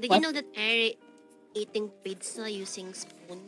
Did What? you know that Erian eating pizza using spoon?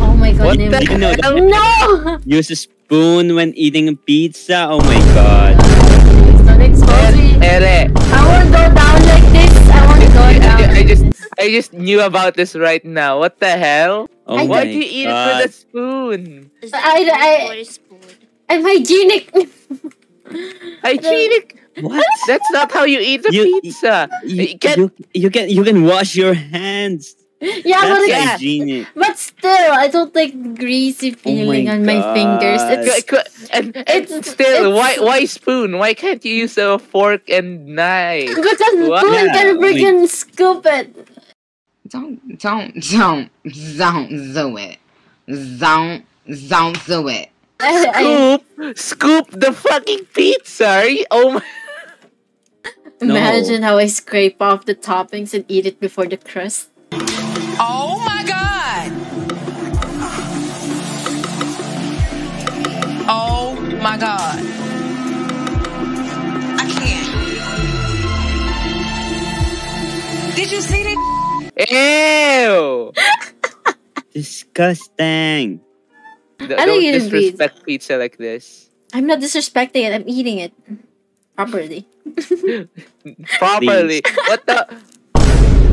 Oh my god, What Nim. the- You know that No! use a spoon when eating a pizza? Oh my god. Please don't expose me. Ere, I won't go down like this. I won't go I, down. I just I just knew about this right now. What the hell? Oh Why do you eat it with a spoon? Is I- that I- or a spoon? I'm hygienic. Hygienic. What? That's not how you eat the You- pizza. You, You can- you, you can you can wash your hands. yeah, but, That's it's, yeah. hygienic. but still, I don't like greasy oh feeling on my fingers. God. It's Qu- qu- And, and It's- still, why it's- why spoon? Why can't you use a fork and knife? because What? spoon Yeah, can I mean- freaking scoop it. Don't, don't, don't, don't do it. Don't, don't do it. I, I, Scoop, scoop the fucking pizza. Oh my! No. imagine how I scrape off the toppings and eat it before the crust. Oh my god! Oh my god. I can't. Did you see that? Ew! Disgusting. D- I Don't think it'd disrespect pizza like this. I'm not disrespecting it. I'm eating it properly. Properly. What the?